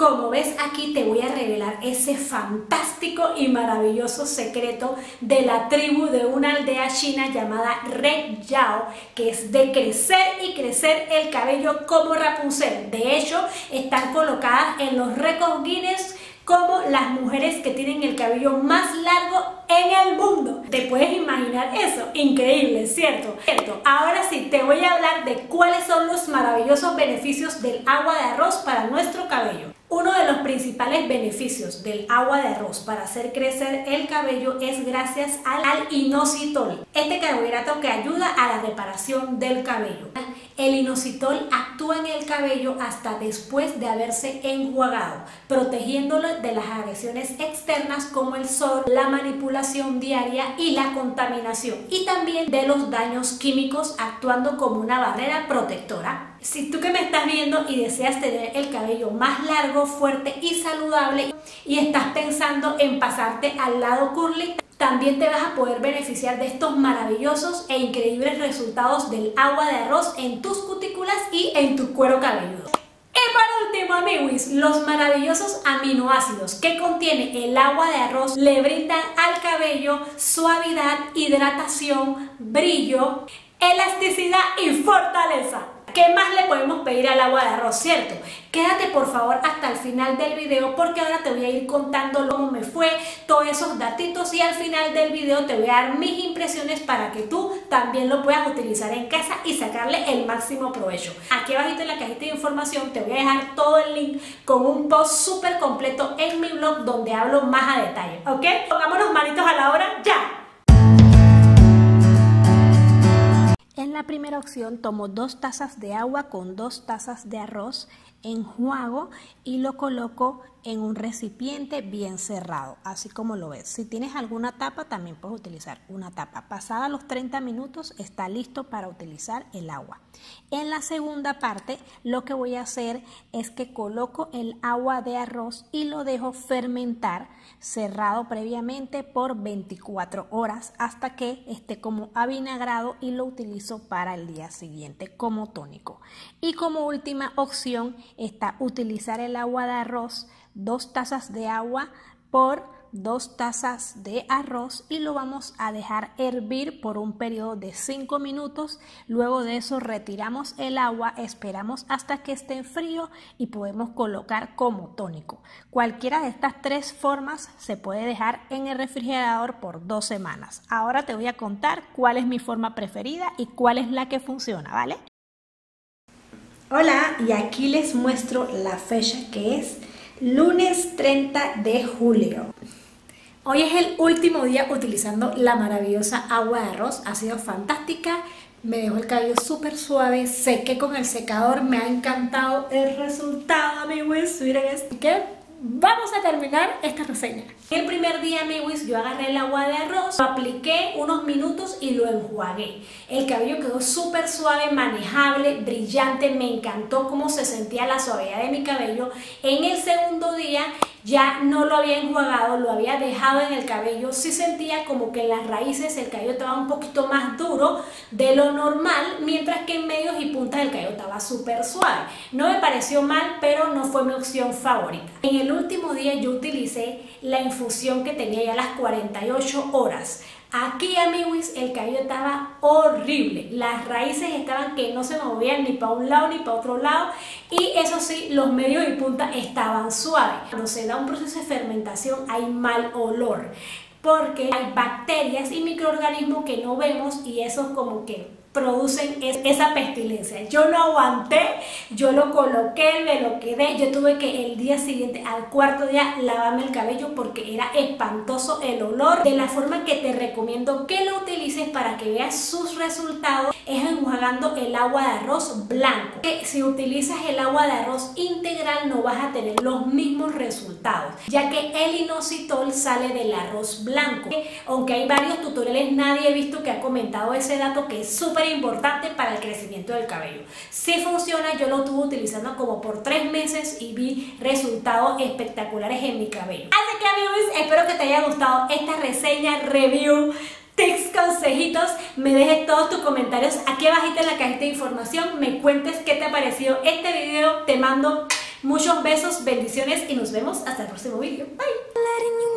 Como ves aquí te voy a revelar ese fantástico y maravilloso secreto de la tribu de una aldea china llamada Red Yao, que es de crecer y crecer el cabello como Rapunzel. De hecho, están colocadas en los récords Guinness como las mujeres que tienen el cabello más largo en el mundo. ¿Te puedes imaginar eso? Increíble, ¿cierto? ¿cierto? Ahora sí, te voy a hablar de cuáles son los maravillosos beneficios del agua de arroz para nuestro cabello. Uno de los principales beneficios del agua de arroz para hacer crecer el cabello es gracias al, inositol, este carbohidrato que ayuda a la reparación del cabello. El inositol actúa en el cabello hasta después de haberse enjuagado, protegiéndolo de las agresiones externas como el sol, la manipulación diaria y la contaminación, y también de los daños químicos actuando como una barrera protectora si tú que me estás viendo y deseas tener el cabello más largo, fuerte y saludable y estás pensando en pasarte al lado curly, también te vas a poder beneficiar de estos maravillosos e increíbles resultados del agua de arroz en tus cutículas y en tu cuero cabelludo. Y para último, amigos, los maravillosos aminoácidos que contiene el agua de arroz le brindan al cabello suavidad, hidratación, brillo, elasticidad y fortaleza. ¿Qué más le podemos pedir al agua de arroz, cierto? Quédate por favor hasta el final del video porque ahora te voy a ir contando cómo me fue, todos esos datitos y al final del video te voy a dar mis impresiones para que tú también lo puedas utilizar en casa y sacarle el máximo provecho. Aquí abajito en la cajita de información te voy a dejar todo el link con un post súper completo en mi blog donde hablo más a detalle, ¿ok? Pongámonos manitos primera opción tomo dos tazas de agua con dos tazas de arroz, enjuago y lo coloco en un recipiente bien cerrado, así como lo ves. Si tienes alguna tapa, también puedes utilizar una tapa. Pasada los 30 minutos, está listo para utilizar el agua. En la segunda parte, lo que voy a hacer es que coloco el agua de arroz y lo dejo fermentar cerrado previamente por 24 horas hasta que esté como avinagrado y lo utilizo para el día siguiente como tónico. Y como última opción está utilizar el agua de arroz dos tazas de agua por dos tazas de arroz y lo vamos a dejar hervir por un periodo de 5 minutos. Luego de eso retiramos el agua, esperamos hasta que esté frío y podemos colocar como tónico. Cualquiera de estas tres formas se puede dejar en el refrigerador por dos semanas. Ahora te voy a contar cuál es mi forma preferida y cuál es la que funciona, ¿vale? Hola, y aquí les muestro la fecha que es lunes 30 de julio. Hoy es el último día utilizando la maravillosa agua de arroz. Ha sido fantástica. Me dejó el cabello súper suave. Sequé con el secador. Me ha encantado el resultado, amigos. Miren esto. ¿Qué? Vamos a terminar esta reseña. El primer día, amigos, yo agarré el agua de arroz, lo apliqué unos minutos y lo enjuagué. El cabello quedó súper suave, manejable, brillante. Me encantó cómo se sentía la suavidad de mi cabello. En el segundo día ya no lo había enjuagado, lo había dejado en el cabello, sí sentía como que en las raíces el cabello estaba un poquito más duro de lo normal, mientras que en medios y puntas el cabello estaba súper suave. No me pareció mal, pero no fue mi opción favorita. En el último día yo utilicé la infusión que tenía ya las 48 horas. Aquí, amigos, el cabello estaba horrible. Las raíces estaban que no se movían ni para un lado ni para otro lado. Y eso sí, los medios y punta estaban suaves. Cuando se da un proceso de fermentación hay mal olor. Porque hay bacterias y microorganismos que no vemos y eso como que producen esa pestilencia. Yo no aguanté, yo lo coloqué, me lo quedé, yo tuve que el día siguiente, al cuarto día, lavarme el cabello porque era espantoso el olor. De la forma que te recomiendo que lo utilices para que veas sus resultados es enjuagando el agua de arroz blanco. Que si utilizas el agua de arroz integral no vas a tener los mismos resultados, ya que el inositol sale del arroz blanco. Aunque hay varios tutoriales, nadie ha visto que ha comentado ese dato que es súper importante para el crecimiento del cabello. Si funciona, yo lo tuve utilizando como por tres meses y vi resultados espectaculares en mi cabello. Así que amigos, espero que te haya gustado esta reseña, review tips, consejitos, me dejes todos tus comentarios aquí abajito en la cajita de información, me cuentes qué te ha parecido este video, te mando Muchos besos, bendiciones y nos vemos hasta el próximo vídeo. Bye.